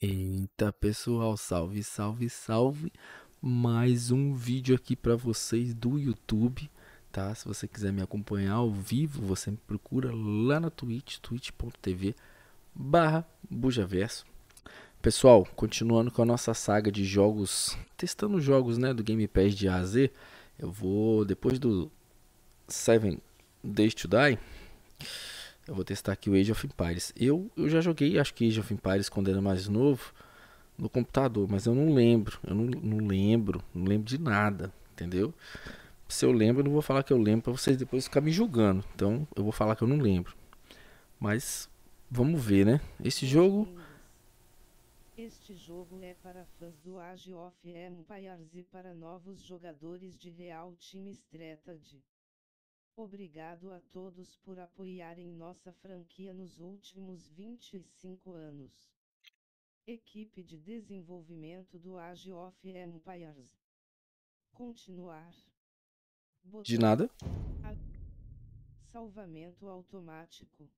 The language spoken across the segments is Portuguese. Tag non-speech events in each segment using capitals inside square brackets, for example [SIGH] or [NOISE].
Eita pessoal, salve, salve, salve! Mais um vídeo aqui para vocês do YouTube, tá? Se você quiser me acompanhar ao vivo, você me procura lá na Twitch, twitch.tv barra Bujaverso. Pessoal, continuando com a nossa saga de jogos, testando jogos né, do Game Pass de A a Z, eu vou, depois do Seven Days to Die, eu vou testar aqui o Age of Empires. Eu, eu já joguei, acho que Age of Empires quando era mais novo, no computador, mas eu não lembro. Eu não, não lembro, não lembro de nada, entendeu? Se eu lembro, eu não vou falar que eu lembro para vocês depois ficar me julgando. Então, eu vou falar que eu não lembro. Mas vamos ver, né? Esse jogo Este jogo é para fãs do Age of Empires e para novos jogadores de Real Time Strategy. Obrigado a todos por apoiarem nossa franquia nos últimos 25 anos. Equipe de desenvolvimento do Age of Empires. Continuar. Botão de nada. Salvamento automático.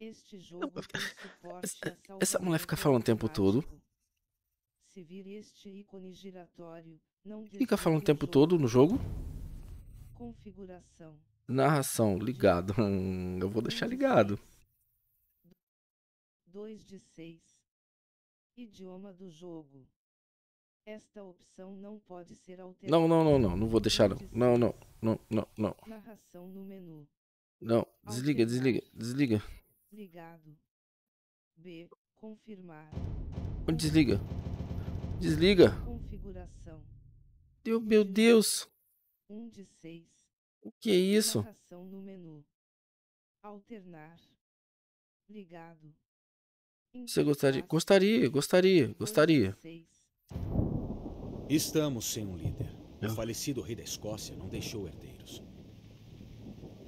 Este jogo tem suporte a essa mulher fica falando o tempo todo. Se vir este ícone giratório, não Fica falando o tempo todo no jogo. Configuração. Narração, ligado. Hum, [LAUGHS] eu vou deixar ligado. 2 de 6. Idioma do jogo. Esta opção não pode ser alterada. Não, não, não, não. Não vou deixar não. Não, não, não, não, não. Narração no menu. Não. Desliga, desliga, desliga. Ligado. B. Confirmar. Desliga. Desliga. Configuração. Meu, meu Deus. 1 de 6. O que é isso? Narração no menu. Alternar. Ligado. Você gostaria? Gostaria, gostaria, gostaria. Estamos sem um líder. O Não. falecido rei da Escócia não deixou herdeiros.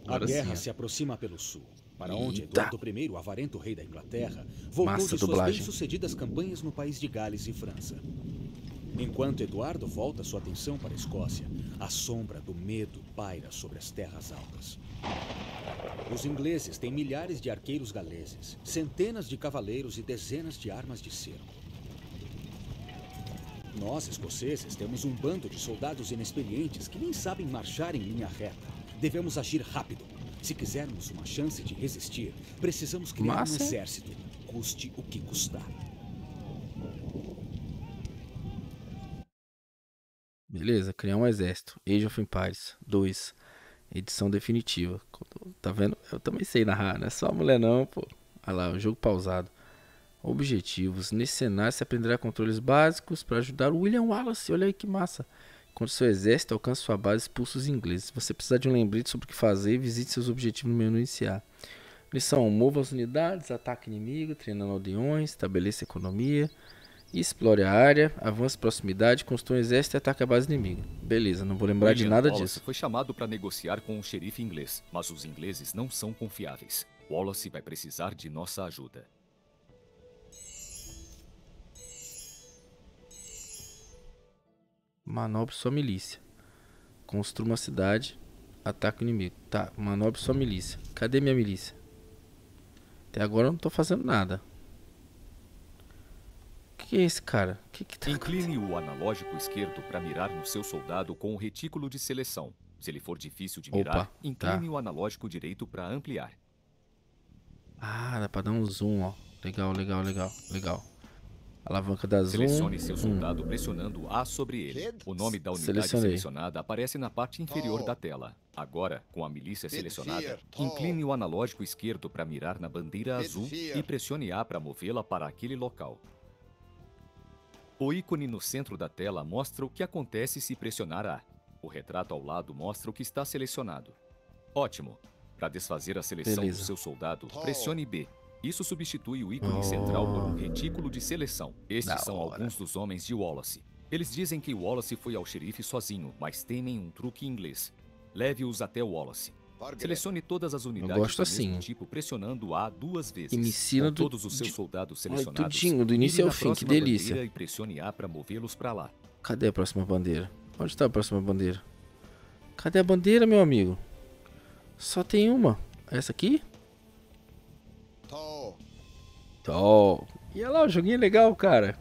A Agora guerra sim. se aproxima pelo sul, para onde Eita. Eduardo I, o avarento rei da Inglaterra, voltou Massa de suas bem-sucedidas campanhas no país de Gales e França. Enquanto Eduardo volta sua atenção para a Escócia, a sombra do medo paira sobre as terras altas. Os ingleses têm milhares de arqueiros galeses, centenas de cavaleiros e dezenas de armas de cerco. Nós, escoceses, temos um bando de soldados inexperientes que nem sabem marchar em linha reta. Devemos agir rápido. Se quisermos uma chance de resistir, precisamos criar Massa. um exército, custe o que custar. Beleza, criar um exército. Age of Empires 2. Edição definitiva. Tá vendo? Eu também sei narrar, não é só mulher não, pô. Olha lá, o jogo pausado. Objetivos. Nesse cenário você aprenderá controles básicos para ajudar o William Wallace. Olha aí que massa. Quando seu exército alcança sua base, expulsa os ingleses. Se você precisar de um lembrete sobre o que fazer, visite seus objetivos no menu iniciar. Missão: mova as unidades, ataque inimigo, treinando aldeões, estabeleça economia, explore a área, avance proximidade, construa um exército e ataque a base inimiga. Beleza, não vou lembrar de nada Wallace disso. foi chamado para negociar com o xerife inglês, mas os ingleses não são confiáveis. Wallace vai precisar de nossa ajuda. Manobre sua milícia. Construa uma cidade, ataque o inimigo. Tá, manobre sua milícia. Cadê minha milícia? Até agora eu não tô fazendo nada. O que, é esse cara? O que que tá Incline o analógico esquerdo para mirar no seu soldado com o retículo de seleção. Se ele for difícil de Opa, mirar, tá. incline o analógico direito para ampliar. Ah, dá pra dar um zoom, ó. Legal, legal, legal, legal. Alavanca da zoom. Selecione seu Hum. soldado pressionando A sobre ele. O nome da unidade Selecionei. selecionada aparece na parte inferior da tela. Agora, com a milícia selecionada, incline o analógico esquerdo para mirar na bandeira azul e pressione A para movê-la para aquele local. O ícone no centro da tela mostra o que acontece se pressionar A. O retrato ao lado mostra o que está selecionado. Ótimo! Para desfazer a seleção Beleza. do seu soldado, pressione B. Isso substitui o ícone central por um retículo de seleção. Estes Da são hora. alguns dos homens de Wallace. Eles dizem que Wallace foi ao xerife sozinho, mas temem um truque inglês. Leve-os até Wallace. Selecione todas as unidades gosto do assim. mesmo tipo pressionando A duas vezes. E me ensina do- todos os seus de- soldados selecionados. tudinho, do início ao fim, que delícia. E pressione A para movê-los para lá. Cadê a próxima bandeira? Onde tá a próxima bandeira? Cadê a bandeira, meu amigo? Só tem uma. Essa aqui? Tó. E olha lá, o joguinho é legal, cara.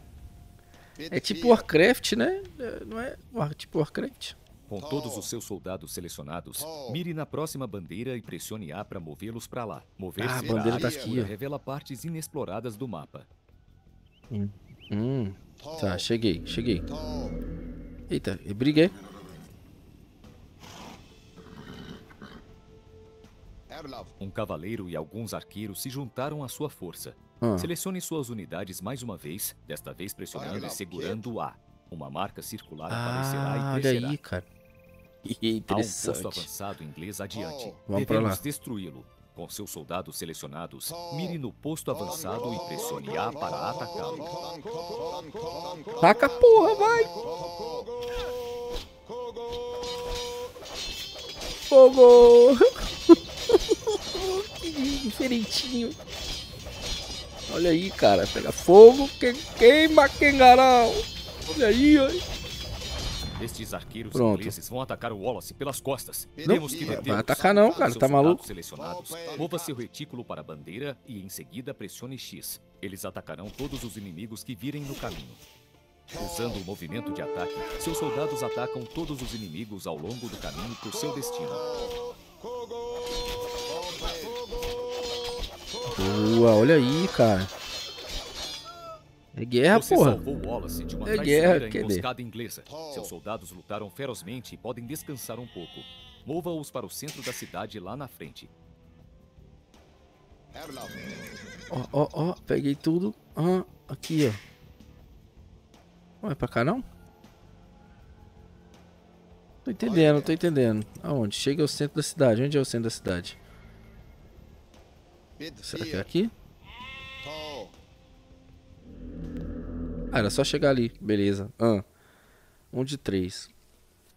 É tipo Warcraft, né? É, não é tipo Warcraft? Com todos os seus soldados selecionados, mire na próxima bandeira e pressione A para movê-los para lá. Mover-se Ah, a bandeira tá escura aqui, revela partes inexploradas do mapa. Hum. Tá, cheguei, cheguei. Eita, e briguei. Um cavaleiro e alguns arqueiros se juntaram à sua força. Ah. Selecione suas unidades mais uma vez, desta vez pressionando e segurando A. Uma marca circular aparecerá Ah, e olha crescerá. aí, cara. [LAUGHS] Que Há um posto interessante. avançado inglês adiante. Vamos pra Devemos destruí-lo. Com seus soldados selecionados, mire no posto avançado e pressione A para atacá-lo. Taca porra, vai! Fogo! [LAUGHS] que diferentinho. Olha aí, cara. Pega fogo, que queima, quengarão. Olha aí, ó. Estes arqueiros Pronto. ingleses vão atacar o Wallace pelas costas. Não, Temos que vai- atacar não, cara, tá maluco? Selecionados, mova seu retículo para a bandeira e em seguida pressione X. Eles atacarão todos os inimigos que virem no caminho. Usando o movimento de ataque, seus soldados atacam todos os inimigos ao longo do caminho para o seu destino. Boa, olha aí, cara. É guerra, Você porra. salvou Wallace de uma É guerra, emboscada inglesa. Seus soldados lutaram ferozmente e podem descansar um pouco. Mova-os para o centro da cidade lá na frente. Ó, ó, ó, peguei tudo. Ah, aqui, ó. Não é pra cá, não? Tô entendendo, tô entendendo. Aonde? Chega ao centro da cidade. Onde é o centro da cidade? Será que é aqui? Ah, era só chegar ali. Beleza. Ah, um de três.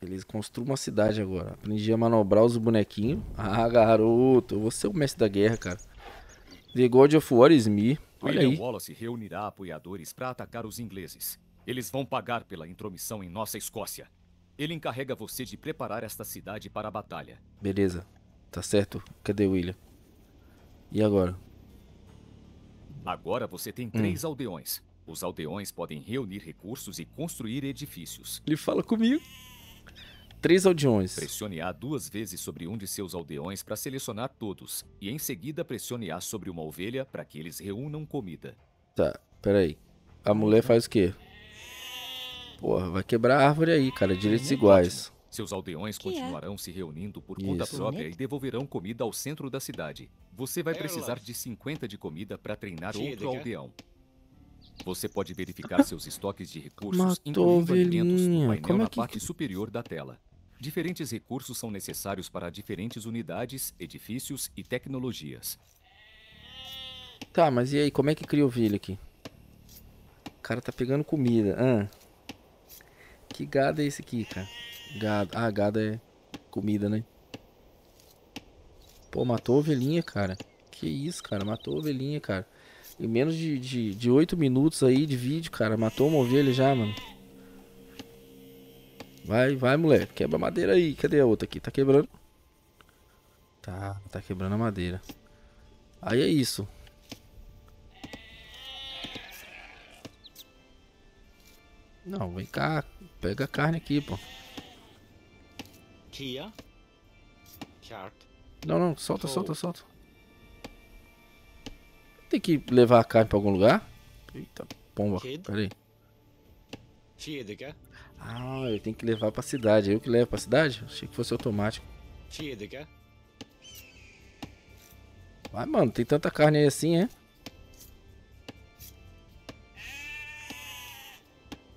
Eles construam uma cidade agora. Aprendi a manobrar os bonequinhos. Ah, garoto. Vou ser o mestre da guerra, cara. The God of War is me. Olha William aí. Wallace reunirá apoiadores para atacar os ingleses. Eles vão pagar pela intromissão em nossa Escócia. Ele encarrega você de preparar esta cidade para a batalha. Beleza. Tá certo. Cadê o William? E agora? Agora você Hum. tem três aldeões. Os aldeões podem reunir recursos e construir edifícios. Ele fala comigo. Três aldeões. Pressione A duas vezes sobre um de seus aldeões para selecionar todos, e em seguida pressione A sobre uma ovelha para que eles reúnam comida. Tá, peraí. A mulher faz o quê? Porra, vai quebrar a árvore aí, cara. Direitos iguais. Seus aldeões Que é? continuarão se reunindo por conta Isso. própria e devolverão comida ao centro da cidade. Você vai precisar de 50 de comida para treinar outro aldeão. Você pode verificar seus estoques de recursos, Matou incluindo alimentos, no painel Como é na que- parte superior da tela. Diferentes recursos são necessários para diferentes unidades, edifícios e tecnologias. Tá, mas e aí? Como é que cria ovelha aqui? O cara tá pegando comida. Ah. Que gado é esse aqui, cara? Gado. Ah, gado é comida, né? Pô, matou a ovelhinha, cara. Que isso, cara? Matou a ovelhinha, cara. Em menos de, de, de 8 minutos aí de vídeo, cara. Matou uma ovelha já, mano. Vai, vai, moleque. Quebra a madeira aí. Cadê a outra aqui? Tá quebrando? Tá, tá quebrando a madeira. Aí é isso. Não, vem cá. Pega a carne aqui, pô. Kia. Não, não, solta, solta, solta. Tem que levar a carne pra algum lugar? Eita, pomba. Kid. Pera aí. Fjedike. Ah, eu tenho que levar pra cidade. Eu que levo pra cidade? Achei que fosse automático. Vai, mano, tem tanta carne aí assim, é?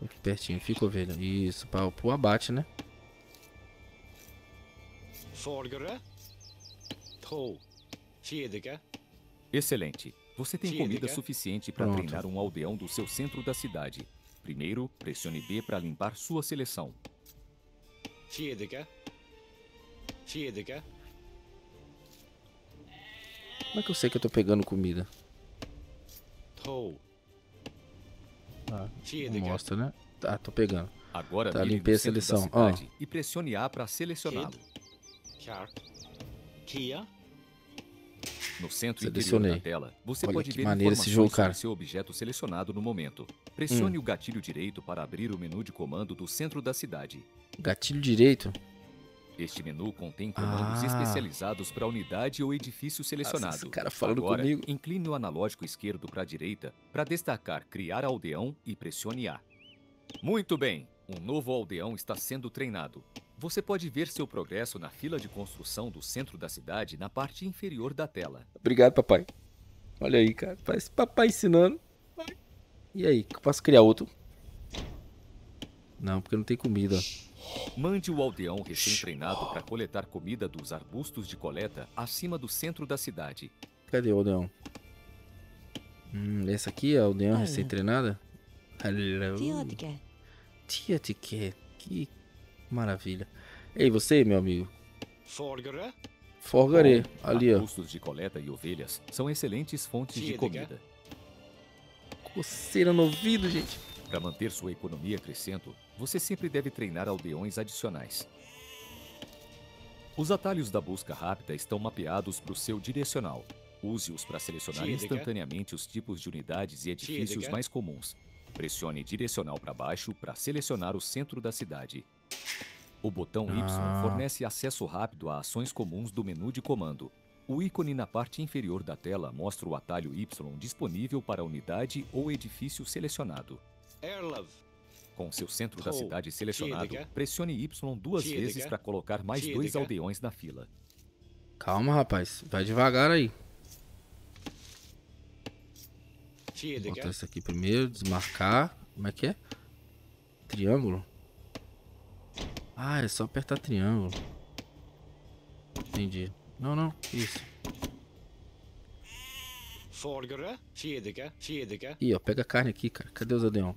Aqui pertinho, fica ovelha. Isso, pra, pro abate, né? Excelente. Você tem comida diga. suficiente para treinar um aldeão do seu centro da cidade. Primeiro, pressione B para limpar sua seleção. Como é que eu sei que eu tô pegando comida? Ah, mostra, né? Tá, tô pegando. Agora Tá, limpei a seleção. cidade e pressione A para selecioná-lo. Kia. No centro Selecionei. da tela, você Olha pode que ver maneiro esse jogo, cara. seu objeto selecionado no momento. Pressione o gatilho direito para abrir o menu de comando do centro da cidade. Gatilho direito. Este menu contém comandos Ah. especializados para a unidade ou edifício selecionado. esse cara falando Agora, comigo. incline o analógico esquerdo para a direita para destacar Criar aldeão e pressione A. Muito bem, um novo aldeão está sendo treinado. Você pode ver seu progresso na fila de construção do centro da cidade na parte inferior da tela. Obrigado, papai. Olha aí, cara. Parece papai ensinando. E aí, posso criar outro? Não, porque não tem comida. Mande o aldeão recém-treinado para coletar comida dos arbustos de coleta acima do centro da cidade. Cadê o aldeão? Hum, essa aqui é a aldeão Olha. recém-treinada? Hello. Teodike. Tia Tiquet. Que maravilha. Ei, você, meu amigo. Forgere. Forgaré. Ali, ó. Arbustos de coleta e ovelhas são excelentes fontes de comida. Coceira no ouvido, gente. Para manter sua economia crescendo, você sempre deve treinar aldeões adicionais. Os atalhos da busca rápida estão mapeados para o seu direcional. Use-os para selecionar instantaneamente os tipos de unidades e edifícios mais comuns. Pressione direcional para baixo para selecionar o centro da cidade. O botão Ah. Y fornece acesso rápido a ações comuns do menu de comando. O ícone na parte inferior da tela mostra o atalho Y disponível para a unidade ou edifício selecionado. Erlov. Com seu centro da Oh, cidade selecionado, pressione Y duas vezes para colocar mais dois aldeões na fila. Calma, rapaz. Vai devagar aí. Vou botar isso aqui primeiro. Desmarcar. Como é que é? Triângulo? Ah, é só apertar triângulo. Entendi. Não, não. Isso. Ih, ó. Pega a carne aqui, cara. Cadê os aldeão?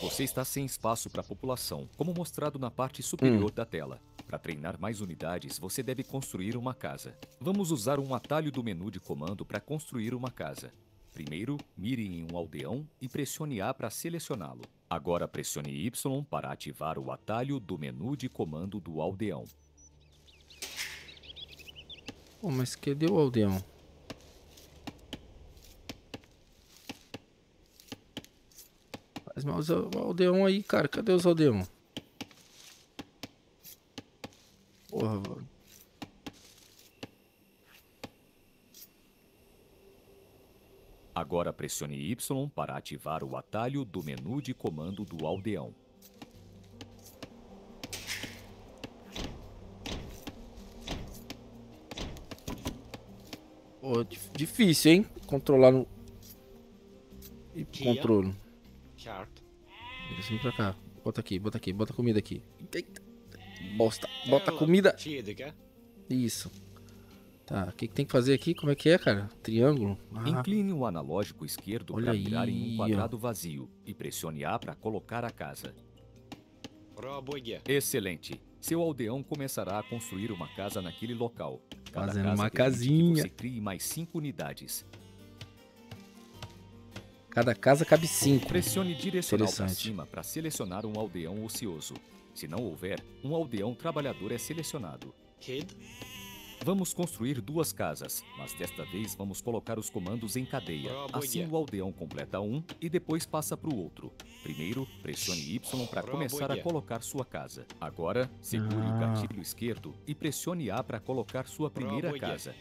Você está sem espaço para a população, como mostrado na parte Hum. superior da tela. Para treinar mais unidades, você deve construir uma casa. Vamos usar um atalho do menu de comando para construir uma casa. Primeiro, mire em um aldeão e pressione A para selecioná-lo. Agora pressione Y para ativar o atalho do menu de comando do aldeão. Pô, mas cadê o aldeão? Os al- o aldeão aí, cara. Cadê os aldeão? Porra, mano. Agora pressione Y para ativar o atalho do menu de comando do aldeão. Pô, dif- difícil, hein? Controlar no. E Kia. controle. Kjart. Vem pra cá. Bota aqui, bota aqui, bota comida aqui. Eita. Bosta. Bota comida. Isso. Tá, o que, que tem que fazer aqui? Como é que é, cara? Triângulo? Ah, Incline o analógico esquerdo para mirar em um ó. quadrado vazio e pressione A para colocar a casa. Excelente! Seu aldeão começará a construir uma casa naquele local. Cada Fazendo casa uma casinha. Que você crie mais cinco unidades. cada casa cabe cinco. Pressione direcional para cima para selecionar um aldeão ocioso. Se não houver, um aldeão trabalhador é selecionado. Kid. Vamos construir duas casas, mas desta vez vamos colocar os comandos em cadeia. Bravo, Assim o aldeão completa um e depois passa para o outro. Primeiro, pressione Y para Bravo, começar a colocar sua casa. Agora, segure o Ah. gatilho esquerdo e pressione A para colocar sua primeira casa.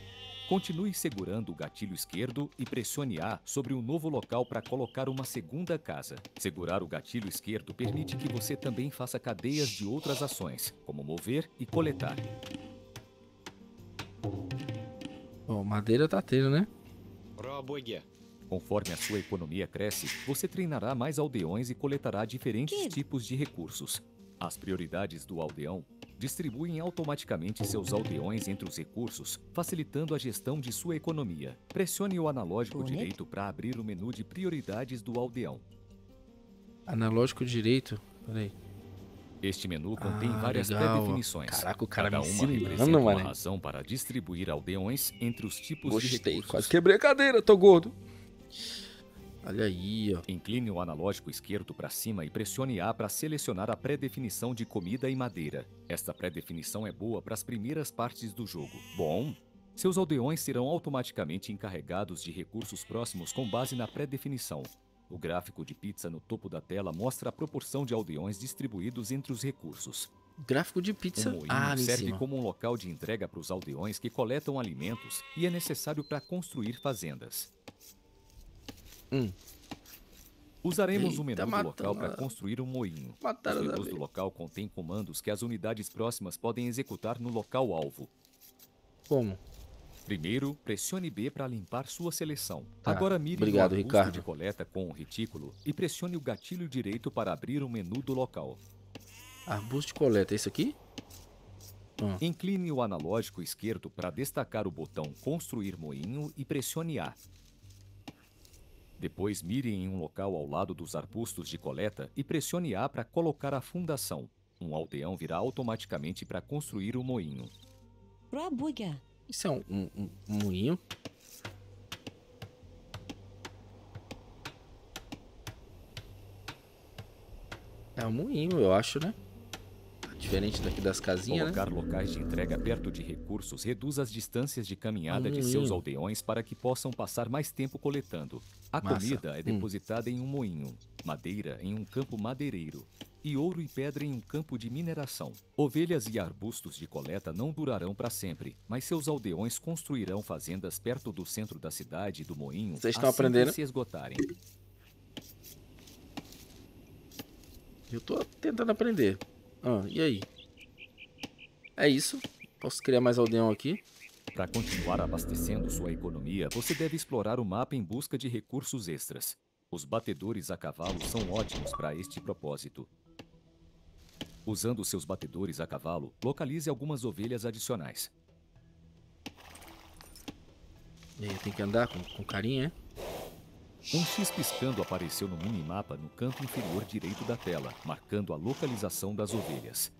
Continue segurando o gatilho esquerdo e pressione A sobre um novo local para colocar uma segunda casa. Segurar o gatilho esquerdo permite que você também faça cadeias de outras ações, como mover e coletar. Ó, madeira tá tendo, né? Conforme a sua economia cresce, você treinará mais aldeões e coletará diferentes Que? tipos de recursos. As prioridades do aldeão distribuem automaticamente seus aldeões entre os recursos, facilitando a gestão de sua economia. Pressione o analógico Bonito. direito para abrir o menu de prioridades do aldeão. Analógico direito. Peraí. Este menu contém Ah, várias pré-definições. Caraca, o cara Cada me uma representa uma razão para distribuir aldeões entre os tipos de Gostei. recursos. Quase quebrei a cadeira, tô gordo. Olha aí, ó. Incline o analógico esquerdo para cima e pressione A para selecionar a pré-definição de comida e madeira. Esta pré-definição é boa para as primeiras partes do jogo. Bom, Seus aldeões serão automaticamente encarregados de recursos próximos com base na pré-definição. O gráfico de pizza no topo da tela mostra a proporção de aldeões distribuídos entre os recursos. Gráfico de pizza. Um moinho ah, serve como um local de entrega para os aldeões que coletam alimentos e é necessário para construir fazendas. Hum. Usaremos o Eita, menu do local para construir um moinho. Mataram Os menus do local contêm comandos que as unidades próximas podem executar no local alvo. Como? Primeiro, pressione B para limpar sua seleção. Tá, Agora mire obrigado, arbusto Ricardo. de coleta com o retículo e pressione o gatilho direito para abrir o menu do local. Arbusto de coleta, é isso aqui? Incline o analógico esquerdo para destacar o botão Construir Moinho e pressione A. Depois mire em um local ao lado dos arbustos de coleta e pressione A para colocar a fundação. Um aldeão virá automaticamente para construir o moinho. Rabuga. Isso é um, um, um- moinho. É um moinho, eu acho, né? Diferente daqui das casinhas, né? Colocar locais de entrega perto de recursos reduz as distâncias de caminhada Ah, de seus aldeões para que possam passar mais tempo coletando. A Massa. comida é Hum. depositada em um moinho, madeira em um campo madeireiro e ouro e pedra em um campo de mineração. Ovelhas e arbustos de coleta não durarão para sempre, mas seus aldeões construirão fazendas perto do centro da cidade e do moinho Vocês estão assim que aprendendo? se esgotarem. Eu tô tentando aprender. Ah, e aí? É isso. Posso criar mais aldeão aqui? Para continuar abastecendo sua economia, você deve explorar o mapa em busca de recursos extras. Os batedores a cavalo são ótimos para este propósito. Usando seus batedores a cavalo, localize algumas ovelhas adicionais. E aí, tem que andar com, com carinha, é? Um X piscando apareceu no minimapa no canto inferior direito da tela, marcando a localização das ovelhas.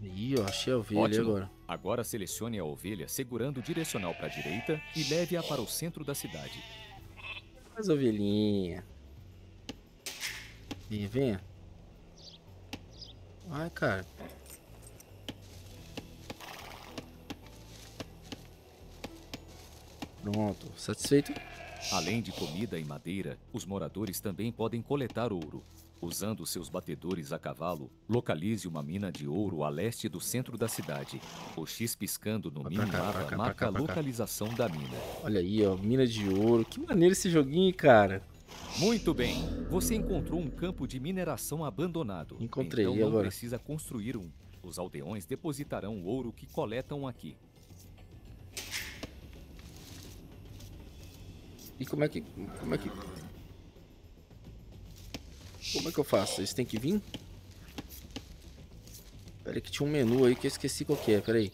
Ih, eu achei a ovelha Ótimo. agora. Agora selecione a ovelha segurando o direcional para a direita e leve-a para o centro da cidade. Mais ovelhinha. Venha, venha. Vai, cara. Pronto, satisfeito? Além de comida e madeira, os moradores também podem coletar ouro. Usando seus batedores a cavalo, localize uma mina de ouro a leste do centro da cidade. O X piscando no minimapa pra marca cá, a localização da mina. Olha aí, ó, mina de ouro. Que maneiro esse joguinho, cara. Muito bem, você encontrou um campo de mineração abandonado. Encontrei, então não agora? precisa construir um. Os aldeões depositarão o ouro que coletam aqui. E como é que. Como é que. Como é que eu faço? Eles têm que vir? Pera aí que tinha um menu aí que eu esqueci qual que é, pera aí.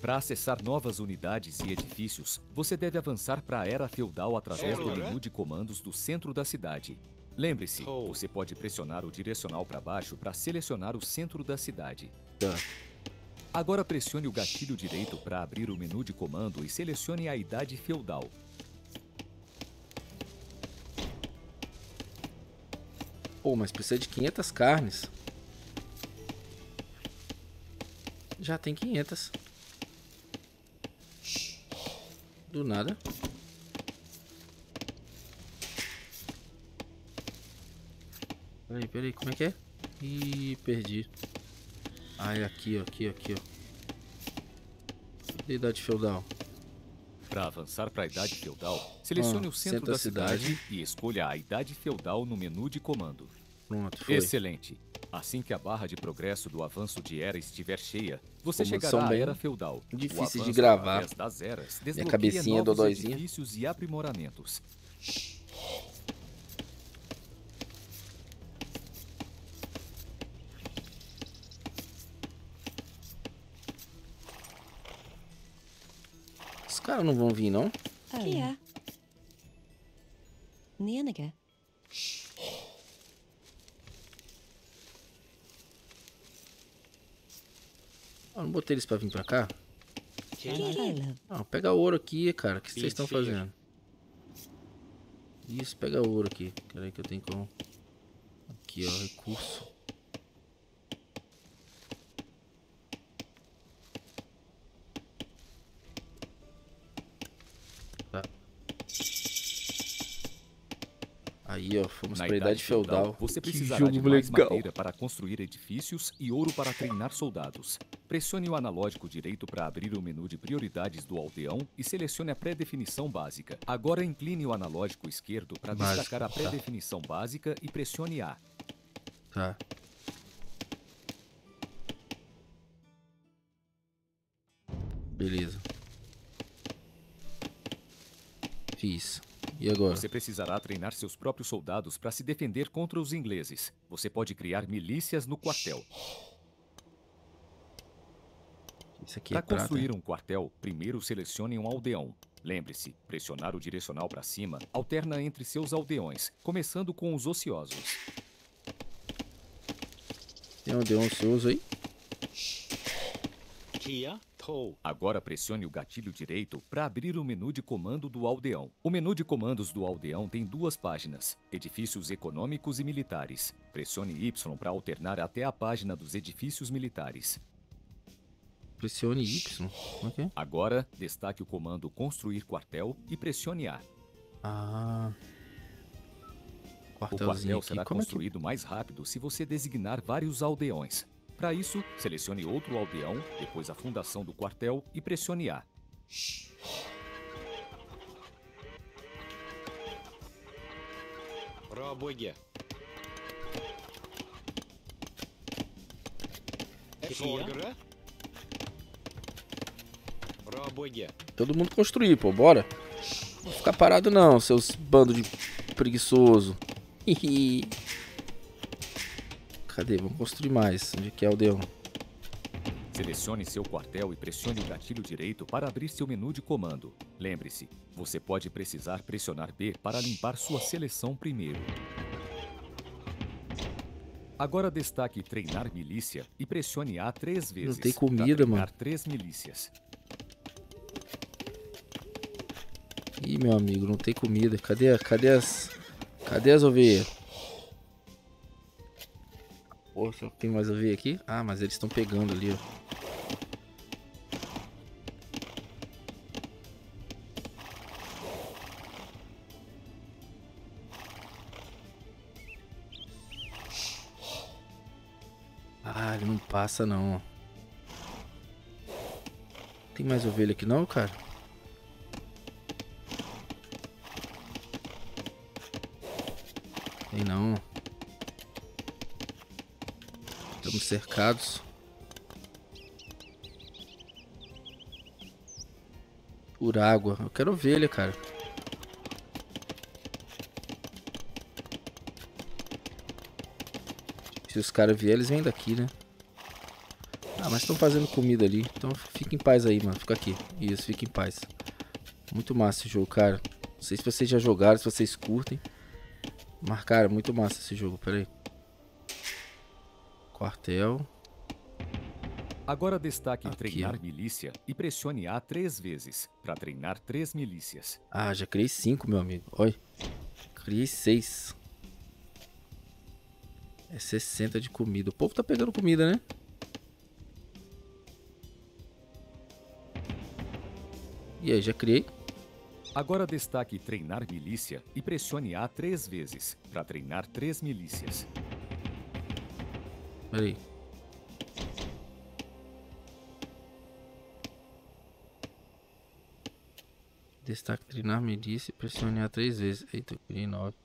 Para acessar novas unidades e edifícios, você deve avançar para a era feudal através do menu de comandos do centro da cidade. Lembre-se, você pode pressionar o direcional para baixo para selecionar o centro da cidade. Tá. Agora pressione o gatilho direito para abrir o menu de comando e selecione a idade feudal. Pô, mas precisa de 500 carnes. Já tem 500. Do nada. Peraí, peraí, como é que é? Ih, perdi. Ah, é aqui, ó, aqui, aqui, ó. Idade feudal. Para avançar para a idade feudal, selecione Ah, o centro, da da cidade. cidade e escolha a idade feudal no menu de comando. Pronto, foi. Excelente. Assim que a barra de progresso do avanço de era estiver cheia, você Comandos chegará à era feudal. O difíceis de gravar. das eras desbloqueia cabecinha novos dodóizinha. edifícios e aprimoramentos. Caras não vão vir, não? Kia. Nianaga. Eu não botei eles pra vir pra cá? Não, pega ouro aqui, cara. O que vocês estão fazendo? Isso, pega ouro aqui. Peraí que eu tenho como. Aqui, ó, recurso. Aí, ó, fomos Na pra Idade Feudal. você Que precisará jogo de mais legal. madeira para construir edifícios e ouro para treinar soldados. Pressione o analógico direito para abrir o menu de prioridades do aldeão e selecione a pré-definição básica. Agora incline o analógico esquerdo para destacar a tá. pré-definição básica e pressione A. Tá. Beleza. Fiz. E agora? Você precisará treinar seus próprios soldados para se defender contra os ingleses. Você pode criar milícias no quartel. Isso aqui Para é prata. construir um quartel, primeiro selecione um aldeão. Lembre-se, pressionar o direcional para cima alterna entre seus aldeões, começando com os ociosos. Tem um deão ocioso aí? Kia, Agora pressione o gatilho direito para abrir o menu de comando do aldeão. O menu de comandos do aldeão tem duas páginas: edifícios econômicos e militares. Pressione Y para alternar até a página dos edifícios militares. Pressione Y. Como é é? Agora, destaque o comando construir quartel e pressione A. Ah. O quartel será Como é que... construído mais rápido se você designar vários aldeões. Para isso, selecione outro aldeão, depois a fundação do quartel e pressione A. Försvarare. Bra bygge. Todo mundo construir, pô. Bora. Não ficar parado não, seus bando de preguiçoso. Hihi. Cadê? Vamos construir mais. Onde que é o aldeão? Selecione seu quartel e pressione o gatilho direito para abrir seu menu de comando. Lembre-se, você pode precisar pressionar B para limpar sua seleção primeiro. Agora destaque Treinar Milícia e pressione A três vezes. tem pra comida, treinar mano. três milícias. Ih, meu amigo, não tem comida. Cadê, cadê as... Cadê as ovelhas? Tem mais ovelha aqui? Ah, mas eles estão pegando ali, ó. Ah, ele não passa não. Tem mais ovelha aqui não, cara? Tem não. Estamos cercados. Por água. Eu quero ovelha, cara. Se os caras vierem, eles vêm daqui, né? Ah, mas estão fazendo comida ali. Então fica em paz aí, mano. Fica aqui. Isso, fica em paz. Muito massa esse jogo, cara. Não sei se vocês já jogaram, se vocês curtem. Mas, cara, muito massa esse jogo. Pera aí. Quartel. Agora destaque Aqui, Treinar ó. Milícia e pressione A três vezes para treinar três milícias. Ah, já criei cinco, meu amigo. Olha. Criei seis. É 60 de comida. O povo tá pegando comida, né? E aí, já criei? Agora destaque Treinar Milícia e pressione A três vezes para treinar três milícias. Pera aí. Destaque treinar milícia e pressione A três vezes. Eita, eu criei nove.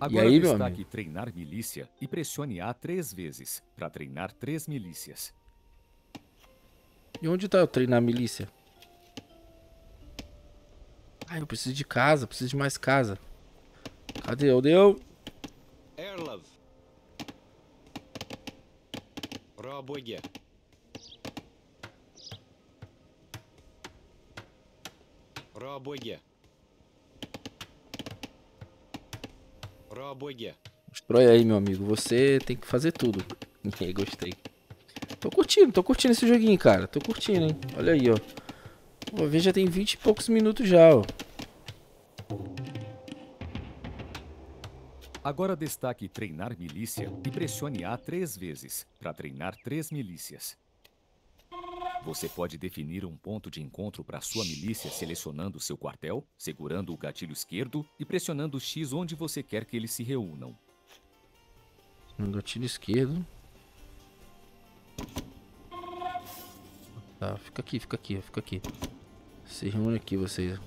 Agora aí, meu destaque? Treinar Milícia e pressione A três vezes para treinar três milícias. E onde tá eu treinar milícia? Ah, eu preciso de casa, preciso de mais casa. Bra bygge. Bra bygge. Bra bygge. Constrói aí, meu amigo. Você tem que fazer tudo. [LAUGHS] Gostei. Tô curtindo, tô curtindo esse joguinho, cara. Tô curtindo, hein? Olha aí, ó. Vou ver, já tem 20 e poucos minutos já, ó. Agora destaque treinar milícia e pressione A três vezes para treinar três milícias. Você pode definir um ponto de encontro para sua milícia selecionando seu quartel, segurando o gatilho esquerdo e pressionando X onde você quer que eles se reúnam. No gatilho esquerdo. Tá, fica aqui, fica aqui, fica aqui. Se reúne aqui vocês.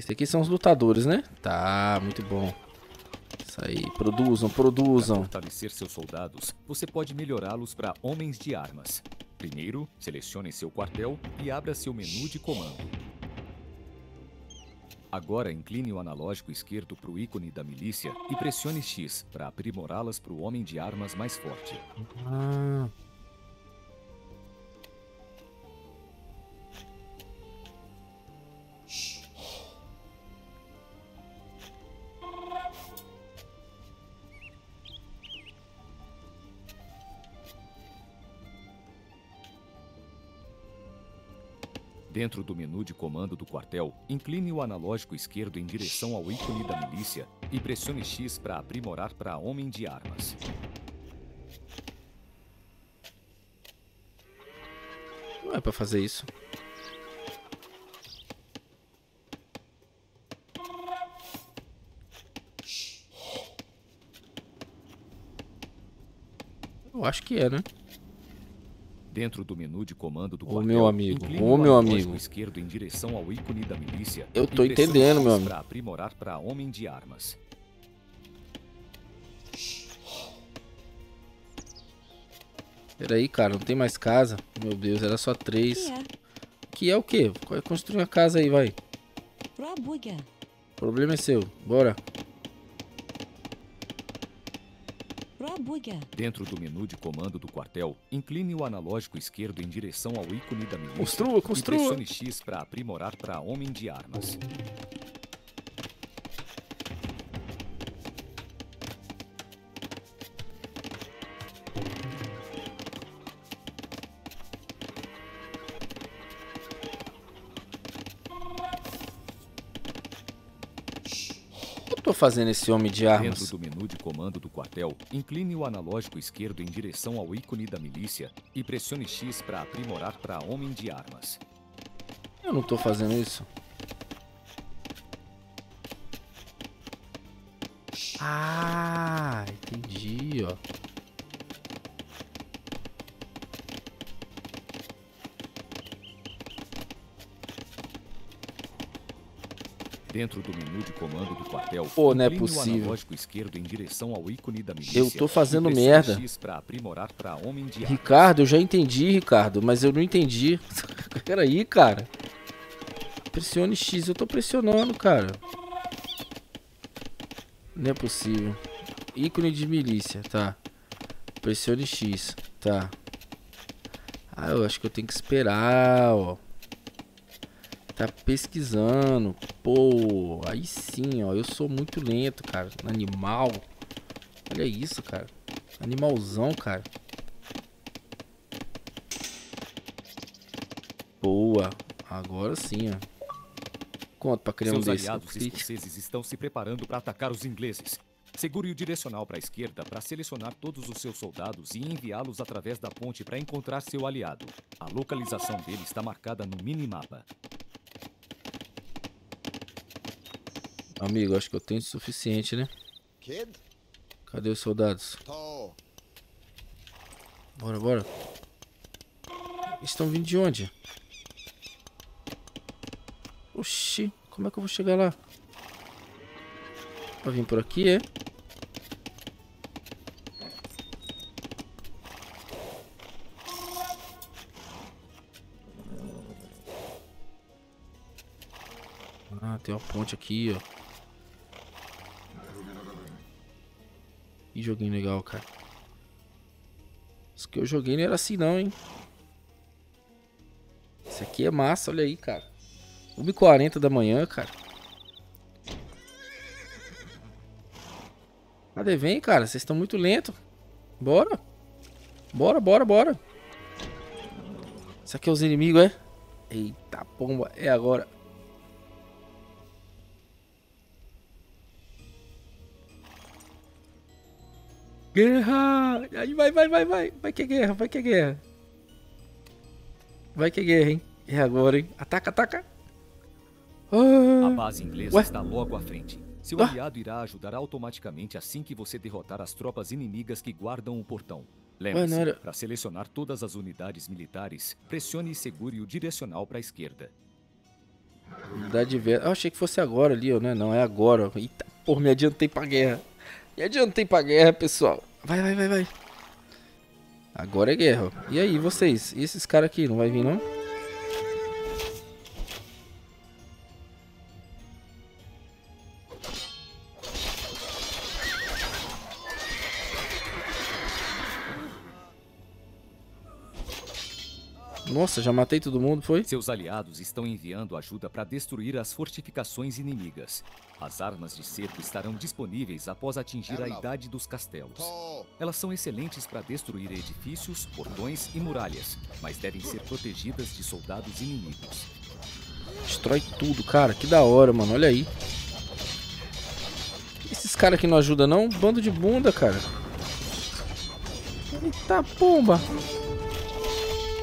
Esse aqui são os lutadores, né? Tá, muito bom. Isso aí, produzam, Para produzam. fortalecer seus soldados, você pode melhorá-los para homens de armas. Primeiro, selecione seu quartel e abra seu menu de comando. Agora incline o analógico esquerdo para o ícone da milícia e pressione X para aprimorá-las para o homem de armas mais forte. Ah. Dentro do menu de comando do quartel, incline o analógico esquerdo em direção ao ícone da milícia e pressione X para aprimorar para homem de armas. Não é pra fazer isso. Eu acho que é, né? Dentro do menu de comando do Ô, quartel, meu amigo, ô, o meu amigo. esquerdo em direção ao ícone da milícia. Eu tô entendendo, meu amigo. Para aprimorar para homem de armas. Peraí, cara, não tem mais casa. Meu Deus, era só três. Yeah. Que é o quê? Construir uma casa aí, vai. O problema é seu. Bora. Dentro do menu de comando do quartel, incline o analógico esquerdo em direção ao ícone da milícia. Construa, E construa. pressione X para aprimorar para homem de armas. Fazendo esse homem de Dentro armas? do menu de comando do quartel, incline o analógico esquerdo em direção ao ícone da milícia e pressione X para aprimorar para homem de armas. Eu não tô fazendo isso. Ah, entendi, ó. Dentro do menu de comando do quartel, Pô, não é possível. milícia. Eu tô fazendo merda. De armas. Ricardo, eu já entendi, Ricardo, mas eu não entendi. [LAUGHS] Peraí, cara. Pressione X, eu tô pressionando, cara. Não é possível. Ícone de milícia, tá. Pressione X, tá. Ah, eu acho que eu tenho que esperar, ó. Tá pesquisando. Pô, aí sim, ó. Eu sou muito lento, cara. Animal. Olha isso, cara. Animalzão, cara. Boa. Agora sim, ó. Conta pra criar um Seus desse. aliados escoceses estão se preparando para atacar os ingleses. Segure o direcional para a esquerda para selecionar todos os seus soldados e enviá-los através da ponte para encontrar seu aliado. A localização dele está marcada no minimapa. Amigo, acho que eu tenho o suficiente, né? Kid? Cadê os soldados? Bora, bora. Estão vindo de onde? Oxi, como é que eu vou chegar lá? Vai vir por aqui, é? Ah, tem uma ponte aqui, ó. Que joguinho legal, cara. Isso que eu joguei não era assim não, hein? Isso aqui é massa, olha aí, cara. 1h40 da manhã, cara. Cadê? Vem, cara. Vocês estão muito lento. Bora. Bora, bora, bora. Isso aqui é os inimigos, é? Eita pomba, é agora. Guerra! Aí vai, vai, vai, vai. Vai que é guerra, vai que é guerra. Vai que é guerra, hein? É agora, hein? Ataca, ataca. A Ah, base inglesa Ué? está logo à frente. Seu Ah. aliado irá ajudar automaticamente assim que você derrotar as tropas inimigas que guardam o portão. Lembre-se, era- para selecionar todas as unidades militares, pressione e segure o direcional para a esquerda. Dá de ver. Eu achei que fosse agora ali, né? Não, é agora. Eita, porra, me adiantei pra guerra. Me adiantei pra guerra, pessoal. Vai, vai, vai, vai. Agora é guerra. E aí, vocês? E esses caras aqui, não vai vir, não? Nossa, já matei todo mundo, foi? Seus aliados estão enviando ajuda para destruir as fortificações inimigas. As armas de cerco estarão disponíveis após atingir a idade dos castelos. Elas são excelentes para destruir edifícios, portões e muralhas, mas devem ser protegidas de soldados inimigos. Destrói tudo, cara. Que da hora, mano. Olha aí. Esses caras aqui não ajudam, não? Bando de bunda, cara. Eita pomba.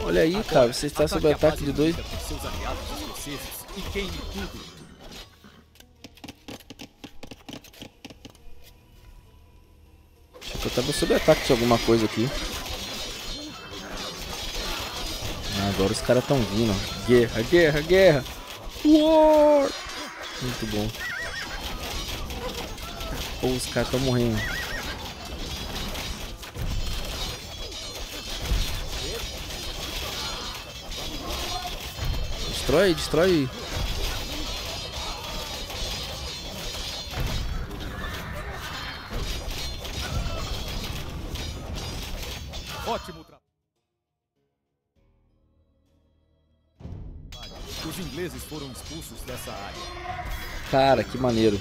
Olha aí, cara. Você está sob ataque de dois. Acho que eu tava sob ataque de alguma coisa aqui. Ah, agora os caras estão vindo. Guerra, guerra, guerra. War! Muito bom. Pô, os caras estão morrendo. Destrói, destrói. Ótimo trabalho. Os ingleses foram expulsos dessa área. Cara, que maneiro.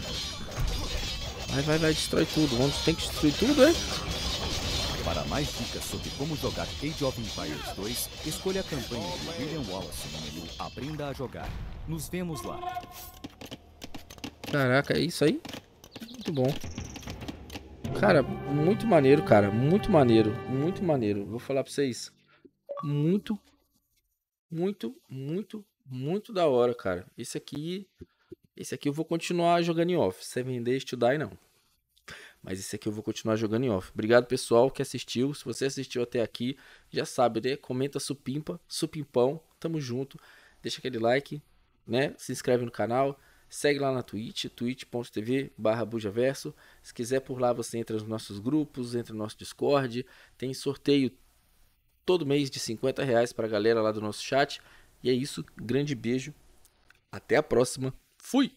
Vai, vai, vai, destrói tudo. Vamos, tem que destruir tudo, é? Para mais dicas sobre como jogar Age of Empires 2, escolha a campanha de William Wallace no menu Aprenda a Jogar. Nos vemos lá. Caraca, é isso aí? Muito bom. Cara, muito maneiro, cara. Muito maneiro. Muito maneiro. Vou falar pra vocês. Muito, muito, muito, muito da hora, cara. Esse aqui. Esse aqui eu vou continuar jogando em off. Seven Days to Die, não. Mas esse aqui eu vou continuar jogando em off. Obrigado, pessoal, que assistiu. Se você assistiu até aqui, já sabe, né? Comenta supimpa, supimpão. Tamo junto. Deixa aquele like, né? Se inscreve no canal. Segue lá na Twitch, twitch.tv barra bujaverso. Se quiser por lá, você entra nos nossos grupos, entra no nosso Discord. Tem sorteio todo mês de 50 reais pra galera lá do nosso chat. E é isso, grande beijo. Até a próxima. Fui!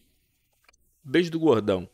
Beijo do gordão.